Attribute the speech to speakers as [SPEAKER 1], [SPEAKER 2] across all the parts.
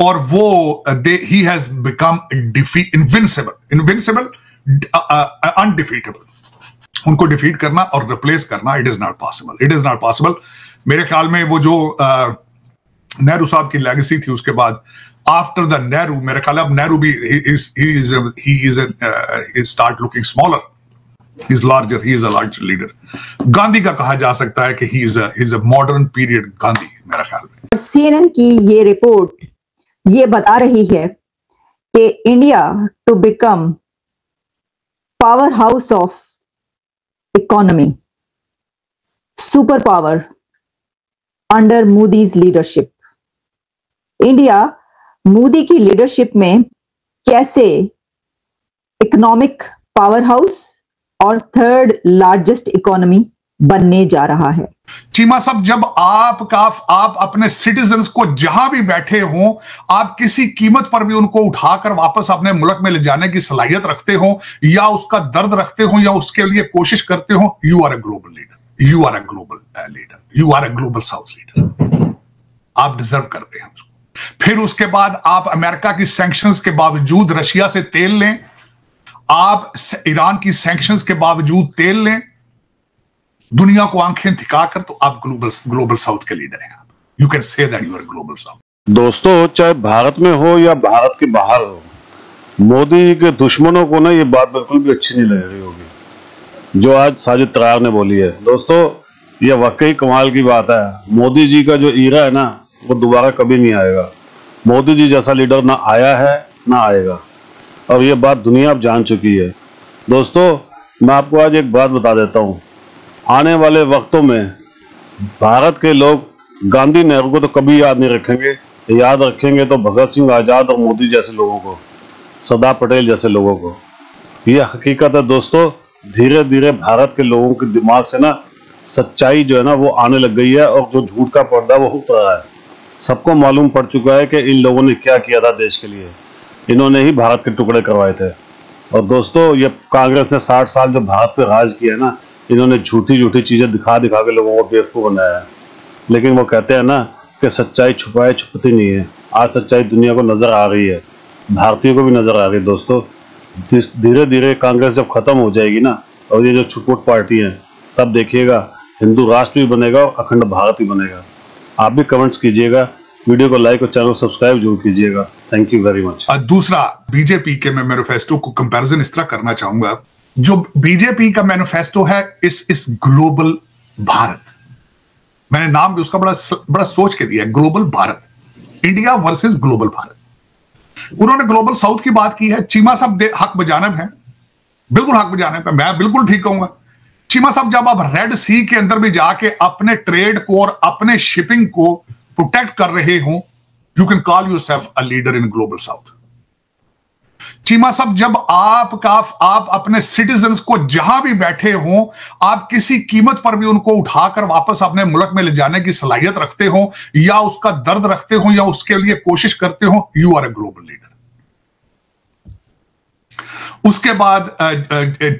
[SPEAKER 1] और वो they he has become invincible invincible undefeatable उनको डिफीट करना और रिप्लेस करना it is not possible it is not possible मेरे ख्याल में वो जो नेहरू साहब की लेगेसी थी, उसके बाद आफ्टर द नेहरू, मेरे ख्याल अब नेहरू भी start looking smaller is larger he is a larger leader Gandhi का कहा जा सकता है कि he is a modern period Gandhi मेरा ख्याल में।
[SPEAKER 2] सीएनएन की ये रिपोर्ट ये बता रही है कि India to become power house of economy super power under Modi's leadership India Modi की लीडरशिप में कैसे इकोनॉमिक पावर हाउस और थर्ड लार्जेस्ट इकोनॉमी बनने जा रहा है?
[SPEAKER 1] चीमा साहब, जब आप का, आप अपने सिटीजन्स को जहाँ भी बैठे हो, आप किसी कीमत पर भी उनको उठाकर वापस अपने मुल्क में ले जाने की सलाहियत रखते हो, या उसका दर्द रखते हो, या उसके लिए कोशिश करते हो you are a global leader you are a global leader you are a global south leader आप डिजर्व करते हैं उसको। फिर उसके बाद आप अमेरिका की सैंक्शंस के बावजूद रशिया से तेल लें। आप ईरान की सैंक्शंस के बावजूद तेल लें। दुनिया को आँखें दिखाकर तो आप ग्लोबल ग्लोबल साउथ के लीडर हैं you can say that you are global south
[SPEAKER 3] दोस्तों, चाहे भारत में हो या भारत के बाहर हो, मोदी के दुश्मनों को ना ये बात बिल्कुल भी अच्छी नहीं लग रही होगी। जो आज साजिद तरार ने बोली है, दोस्तों, ये वाकई कमाल की बात है। मोदी जी का जो ईरा है ना, वो दोबारा कभी नहीं आएगा। मोदी जी जैसा लीडर ना आया है, ना आएगा। और ये बात दुनिया अब जान चुकी है। दोस्तों, मैं आपको आज एक बात बता देता हूँ। आने वाले वक्तों में भारत के लोग गांधी नेहरू को तो कभी याद नहीं रखेंगे। याद रखेंगे तो भगत सिंह आज़ाद और मोदी जैसे लोगों को, सरदार पटेल जैसे लोगों को। यह हकीकत है दोस्तों धीरे धीरे भारत के लोगों के दिमाग से ना सच्चाई जो है ना वो आने लग गई है और जो झूठ का पर्दा वो उठ रहा है। सबको मालूम पड़ चुका है कि इन लोगों ने क्या किया था देश के लिए। इन्होंने ही भारत के टुकड़े करवाए थे। और दोस्तों, ये कांग्रेस ने साठ साल जो भारत पे राज किया है ना इन्होंने झूठी झूठी चीज़ें दिखा दिखा के लोगों को बेवकूफ़ बनाया है। लेकिन वो कहते हैं ना कि सच्चाई छुपाए छुपती नहीं है। आज सच्चाई दुनिया को नज़र आ रही है। भारतीयों को भी नज़र आ रही है दोस्तों। धीरे धीरे कांग्रेस जब ख़त्म हो जाएगी ना, और ये जो छुटपुट पार्टी है, तब देखिएगा, हिंदू राष्ट्र भी बनेगा और अखंड भारत भी बनेगा। आप भी कमेंट्स कीजिएगा। वीडियो को लाइक और चैनल सब्सक्राइब ज़रूर कीजिएगा। थैंक यू वेरी मच
[SPEAKER 1] दूसरा बीजेपी के मैं मैनिफेस्टो को कंपैरिजन इस तरह करना चाहूँगा। जो बीजेपी का मैनिफेस्टो है, इस इस ग्लोबल भारत। मैंने नाम भी उसका बड़ा बड़ा सोच के दिया global Bharat. India versus global Bharat. उन्होंने ग्लोबल साउथ की बात की है। चीमा साहब हक बजानब है। बिल्कुल हक बजानब है। मैं बिल्कुल ठीक कहूँगा। चीमा साहब, जब आप रेड सी के अंदर भी जाके अपने ट्रेड को और अपने शिपिंग को प्रोटेक्ट कर रहे हो you can call you self a leader in global south Cheema sahab, जब आप का, आप अपने सिटीजन को जहाँ भी बैठे हो, आप किसी कीमत पर भी उनको उठाकर वापस अपने मुल्क में ले जाने की सलाहियत रखते हो, या उसका दर्द रखते हो, या उसके लिए कोशिश करते हो you are a global leader उसके बाद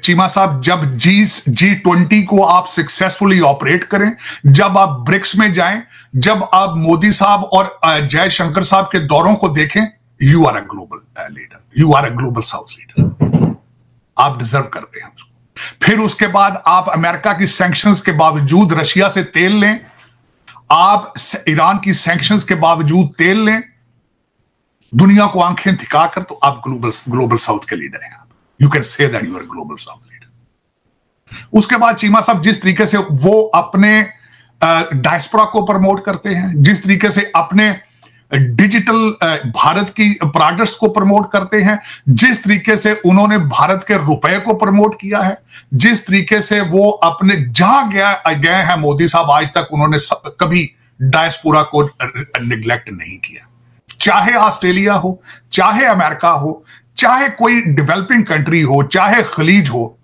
[SPEAKER 1] चीमा साहब, जब जी जी ट्वेंटी को आप सक्सेसफुली ऑपरेट करें, जब आप ब्रिक्स में जाएँ, जब आप मोदी साहब और जयशंकर साहब के दौरों को देखें you are a global leader you are a global south leader आप डिजर्व करते हैं उसको। फिर उसके बाद आप अमेरिका की सैंक्शंस के बावजूद रशिया से तेल लें। आप ईरान की सैंक्शंस के बावजूद तेल लें। दुनिया को आँखें थिका कर तो आप ग्लोबल ग्लोबल साउथ के लीडर हैं आप। You can say that you are global south leader उसके बाद चीमा साहब जिस तरीके से वो अपने डायस्पोरा को प्रमोट करते हैं, जिस तरीके से अपने डिजिटल भारत की प्रोडक्ट्स को प्रमोट करते हैं। जिस तरीके से उन्होंने भारत के रुपए को प्रमोट किया है जिस तरीके से वो अपने जहाँ गया गए हैं मोदी साहब आज तक उन्होंने सब, कभी डायस्पोरा को निग्लेक्ट नहीं किया। चाहे ऑस्ट्रेलिया हो चाहे अमेरिका हो चाहे कोई डेवलपिंग कंट्री हो चाहे खलीज हो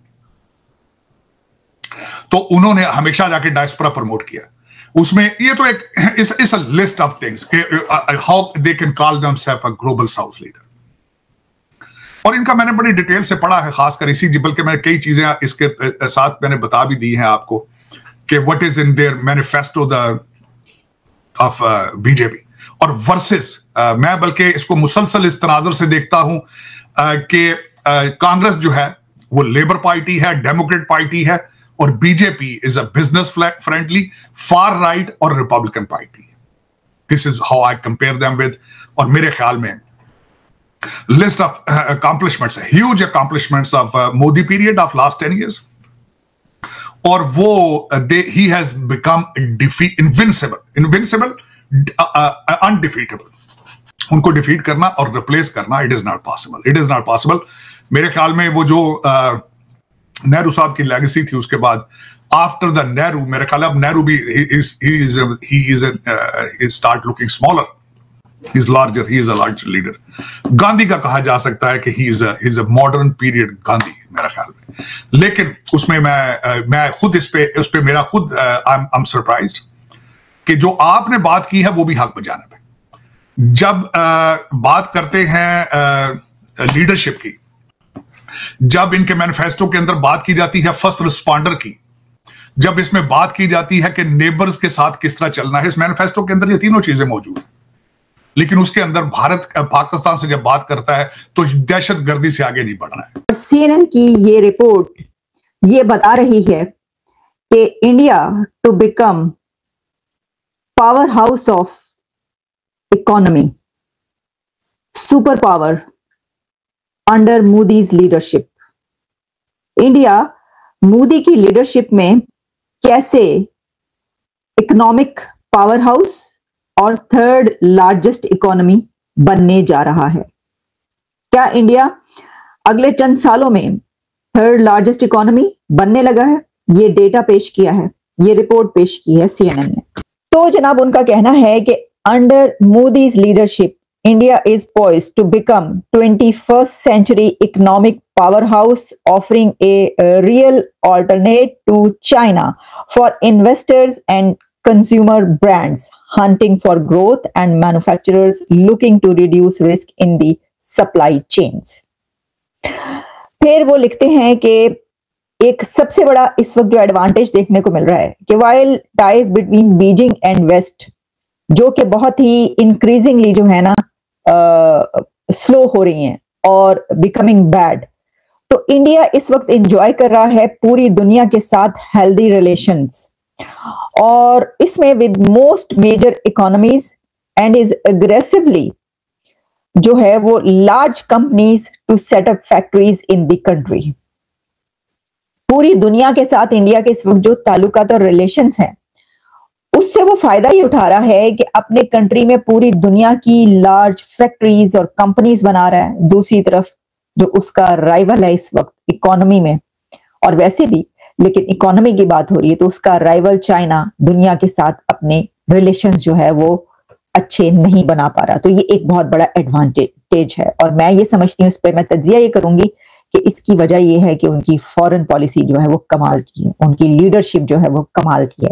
[SPEAKER 1] तो उन्होंने हमेशा जाके डायस्पोरा प्रमोट किया। उसमें ये तो एक, इस इस list of things how they can call them self a global south leader और इनका मैंने बड़ी डिटेल से पढ़ा है, खासकर इसी जी, बल्कि मैंने कई चीज़ें इसके साथ मैंने बता भी दी हैं आपको कि what is in their manifesto the of BJP और वर्सेस मैं बल्कि इसको मुसलसल इस तनाजर से देखता हूँ कि कांग्रेस जो है, वो लेबर पार्टी है डेमोक्रेट पार्टी है और BJP is a business friendly far right और Republican Party this is how I compare them with और मेरे ख्याल में list of accomplishments huge accomplishments of Modi period of last ten years और वो they he has become invincible invincible undefeatable उनको defeat करना और रिप्लेस करना it is not possible it is not possible मेरे ख्याल में वो जो नेहरू साहब की लेगेसी थी उसके बाद। आफ्टर द नेहरू मेरे ख्याल अब नेहरू भी start looking smaller is larger he is a larger leader Gandhi का कहा जा सकता है कि he is is a modern period Gandhi मेरा ख्याल में। लेकिन उसमें मैं मैं खुद इस पे उस पे मेरा खुद आई एम सरप्राइज्ड कि जो आपने बात की है वो भी हक बजाना पे। जब आ, बात करते हैं लीडरशिप की जब इनके मैनिफेस्टो के अंदर बात की जाती है फ़र्स्ट रिस्पॉन्डर की, जब इसमें बात की जाती है कि नेबर्स के साथ किस तरह चलना है, इस मैनिफेस्टो के अंदर ये तीनों चीज़ें मौजूद लेकिन उसके अंदर भारत पाकिस्तान से जब बात करता है तो दहशत गर्दी से आगे नहीं बढ़ना है।
[SPEAKER 2] सीएनएन की ये रिपोर्ट ये बता रही है कि India to become power house of economy super power under Modi's leadership India Modi की लीडरशिप में कैसे इकोनॉमिक पावर हाउस और थर्ड लार्जेस्ट इकोनॉमी बनने जा रहा है? क्या इंडिया अगले चंद सालों में थर्ड लार्जेस्ट इकोनॉमी बनने लगा है? ये डेटा पेश किया है। ये रिपोर्ट पेश की है सीएनएन ने। तो जनाब उनका कहना है कि under Modi's leadership, India is poised to become 21st century economic powerhouse, offering a, a real alternate to China for investors and consumer brands hunting for growth and manufacturers looking to reduce risk in the supply chains. फिर वो लिखते हैं कि एक सबसे बड़ा इस वक्त जो एडवांटेज देखने को मिल रहा है कि while ties between Beijing and West जो कि बहुत ही इंक्रीजिंगली जो है ना स्लो हो रही हैं और बिकमिंग बैड तो इंडिया इस वक्त एंजॉय कर रहा है पूरी दुनिया के साथ हेल्दी रिलेशंस और इसमें with most major economies and is aggressively जो है वो large companies to set up factories in the country पूरी दुनिया के साथ इंडिया के इस वक्त जो ताल्लुकात और रिलेशंस हैं उससे वो फ़ायदा ही उठा रहा है कि अपने कंट्री में पूरी दुनिया की लार्ज फैक्ट्रीज और कंपनीज़ बना रहा है, दूसरी तरफ़ जो उसका राइवल है इस वक्त इकोनॉमी में। और वैसे भी, लेकिन इकोनॉमी की बात हो रही है तो उसका राइवल चाइना दुनिया के साथ अपने रिलेशन जो है वो अच्छे नहीं बना पा रहा। तो ये एक बहुत बड़ा एडवांटेज है। और मैं ये समझती हूँ, इस पर मैं तजिया ये करूँगी कि इसकी वजह ये है कि उनकी फॉरेन पॉलिसी जो है वो कमाल की है, उनकी लीडरशिप जो है वो कमाल की है।